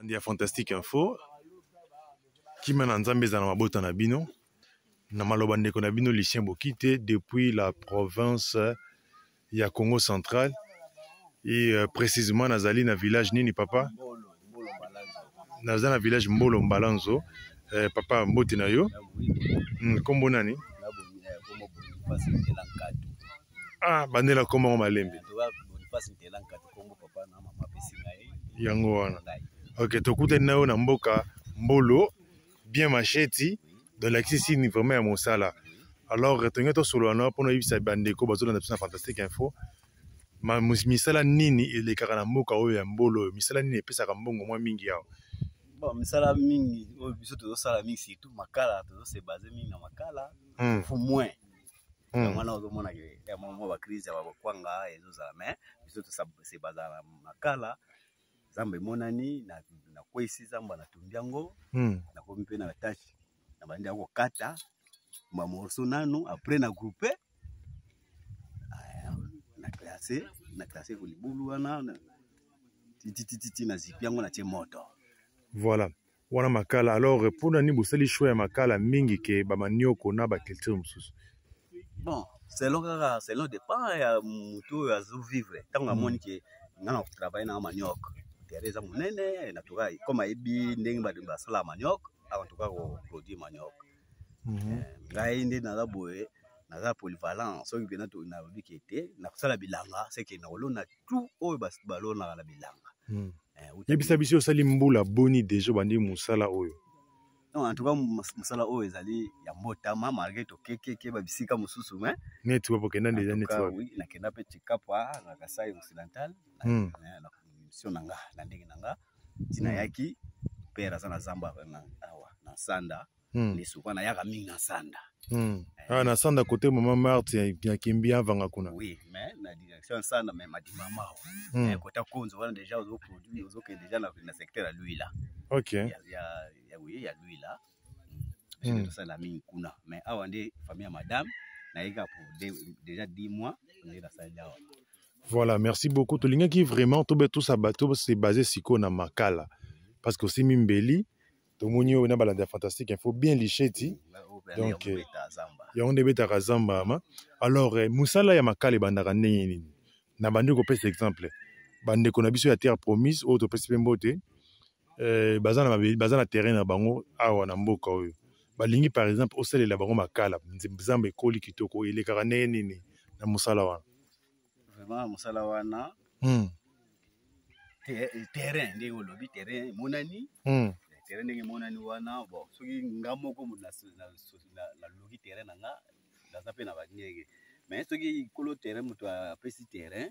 Ndi ya Fantastique Info. Kima na Nzambe ezala na mabota na bino. Na maloba ndeko na bino Lucien Bokite depuis la province ya Congo central et euh, précisément nazali na village nini papa? Naza na village Mbolo Mbalanzo. Eh, papa mbote na yo. Kombo hmm, nani? ah bande na kombo yango malembe yango wana ok tokutani na yo na mboka mbolo bien macheti dans laxisi ni vraiment ya mosala alors tolingi tosolola na yo mpo noyebisa bandeko bazolanda biso na fantastique info misala nini elekaka na mboka oyo ya mbolo oyo misala nini epesaka mbongo mwa mingi awa bon misala mingi oyo biso tozosala mingi surtout makala tozose base mingi na makala hmm. fu moins Hmm. yango wana ozomona ya mwa bacrise ya bakwanga ezozala mai biso tose bazala makala zamba emonani nakwesi zamba natumbi yango hmm. nakomi mpe na tache nabandi ya kokata bamorso nanu apres na groupe na classe na classe kolibulu wana titititi nazipi yango natie moto voilà wana makala alors mpo na nini bosali choix ya makala mingi ke bamanioko na baculture mosusu bon selon kaka selon départ ya motu oyo azovivre ntango hmm. amoni ke nga na travaille na maniok terre eza monene natukai comme ayebi ndenge bato basala maniok awa tuka koproduire maniok Mhm. Eh, ngai nde naza boye naza polyvalent soki mpena nalobi ke te nakosala bilanga seke nakolona tout oyo balonaka na bilanga hmm. eh, yebisa biso osali mbula boni deja obandi mosala oyo non en tout cas mosala oyo ezali ya mbotama malgré tokekeke babisika mosusu me neti wapi okenda deja neti wapi nakenda mpe tikapa na kasai occidental na hmm. eh, mission na nga na ndenge na nga ntina hmm. yaki père aza na zamba vraiment awa na nsanda hmm. nde souvent nayaka mingi na nsanda hmm. eh. ah, na sanda kote mama marte ya kimbi avanga kuna oui mais na direction sanda mais madima mao mm. eh, kota konzo wana déjà ozo produit ozokende déjà na, na secteur ya luila ok ya, ya, ya, ya luila hmm. tosala mingi kuna mais awa nde famille ya madame nayeki apo déjà 10 mois nde nasaleli awa voilà merci beaucoup tolingaki vraiment tobe tosa bato se base sikoyo na makala parce que osimbi mbeli tomoni oyo na balandi ya fantastique info bien licheti donc euh, yango nde ebetaka zamba ama alors euh, mosala ya makala ebandaka ndenge nini na bandi kopesa exemple bandeko na biso ya terre promise oyo topesi mpe mbote eh, baza na mabele baza na terrain na bango awa na mboka oyo balingi par exemple osalela bango makala zamba ekoli kitoko elekaka ndenge nini na mosala wana vraiment na mosala wana hmm. terrain ndenge olobi terrain emonani hmm. terrain ndenge emonani wana bon soki nga moko naloki terrain na nga naza mpe na bandenge mais soki kolo terrain moto apesi terrain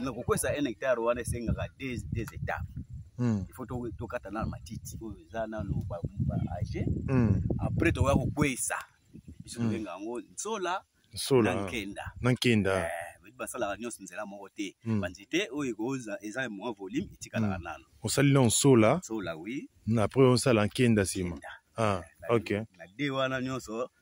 na kokwesa un hectare wana esengaka deux étapes hmm. il faut tokata nano matiti oyo eza nano baage hmm. après tokoya kokwesa biso hmm. tobenga yango nsola na nkenda na nkenda eh, basalaka nyonso nzela moko te banzete oyo eza mwa volume etikalaka nano osali na nsola nsola oui après osala nkenda nsima ah, ok na de wana nyonso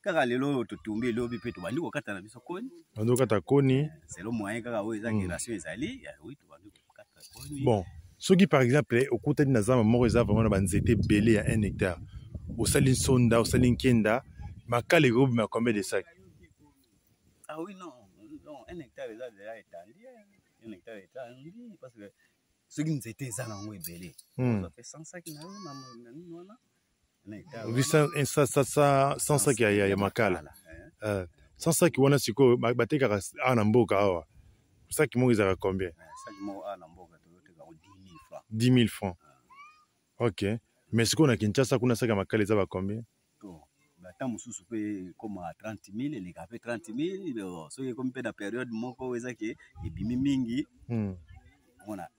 kaka lelo oyo totumbi lobi mpe tobandi kokata na biso koni bandi kokata koni eh, selo moyen kaka oyo eza relation hmm. ezali oui tobandi kokata koni bon soki par exemple okutani na zamba moko eza vraiment na banzete ebele ya 1 hectare osali nsonda osali nkenda makala ekobima combien de sac ah oui non non 1 hectare eza deja etandi 1 hectare etandi parce que soki nzete eza nango ebele hmm. oza mpe 100 sac na yo na nini wana sansaki ya makala eh, sansaki wana sikoyo batekaka awa na mboka awa saki moko ezalaka combien 10 000 francs ah. ok mais sikoyo na kinshasa kuna saki ya makala eza bacombien ata mosusu mpe ekoma 30 000 eleka mpe 30 000 soki ekomi mpe na periode moko eza ke ebimi mingi hmm. omona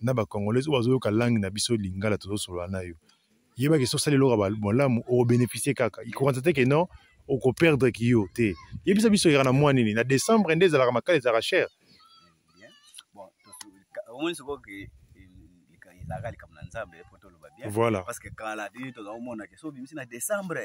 na ba congolais oyo bazoyoka langue na biso lingala tozosolola na yo yeba ke sosali eloko ya malamu okobénéficie kaka ikokanisa te ke non okoperdre kiyo te yebisa biso yaka na mwa nini na décembre nde ezalaka makala ezalaka cher omoni sikoyo ke ezalaka likambo na nzambe po toloba bien voilà parce que kala te tozala komona ke so obimisi na décembre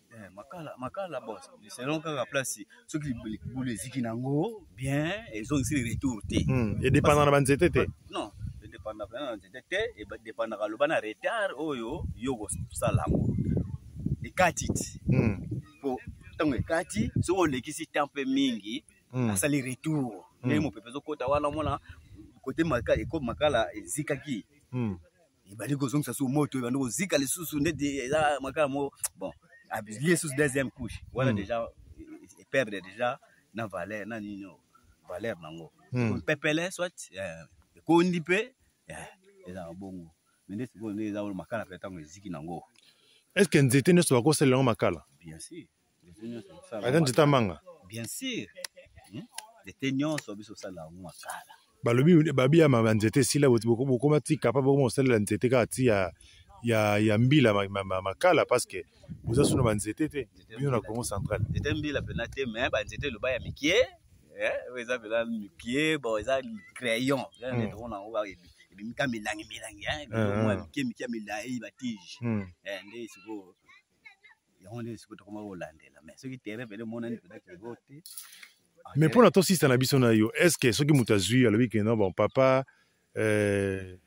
Eh, makala makala bon selon kaka place soki libulu eziki na yango bien ezongisi le retour te hmm, edépendant na banzete te non edépendant na banzete te edépendaka loba na retard oyo yo kosala yango ekati ti hmm. po ntango ekati soki olekisi temps mpe mingi hmm. asali retour ndenge mopepe ezokota wana omona kote makala ezikaki ebandi kozongisa su moto ebandi kozika lisusu ndeti eza makala moko bon ablie ah, susu deuxième couche wana hmm. déjà eperdre déjà na valeur na nini oh, valeur nango hmm. pepele soit eh, ekondi mpe eh, eza na bongo me nde sikoyo nde eza makala mpe ntango eziki nango est ce que nzete nyonso bakosalela yango makala bien sûr ata nzete amanga bien sûr hmm? nzete nyonso biso osala yango makala balobi babiyama banzete esila bokoma tika pa bokoma kosalela nzete kaka ti ya ya, ya mbila makala ma, ma, ma parce que boza suna banzete te bino na congo central nzete mbila mpena te me banzete eloba ya mikie eh, eza mpena mikie bon eza crayon hmm. tokona yango ebimi ka milangi milangi eh, ah, ah. mikie mikie ya milai batige hmm. eh, nde sikoyo yango nde sikoyo tokoma kolandela mais soki terrain pene emonani pene kego te mais mpo na tosista na biso na yo est ce que soki moto azwi alobi ke non bon papa euh,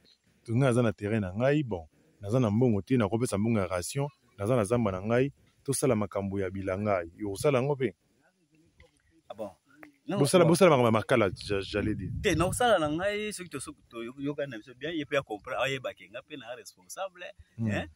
ngai aza na terrain na ngai bon naza na mbongo te nakopesa mbongo ya ration naza na zamba na ngai tosala makambo ya bilanga yo osala yango mpe ah bon bosala bosala makambo ya makala jale de te na kosala na ngai soki toyokani na biso bien ye mpe ya comprendre ayebake ngai mpe na responsable hmm.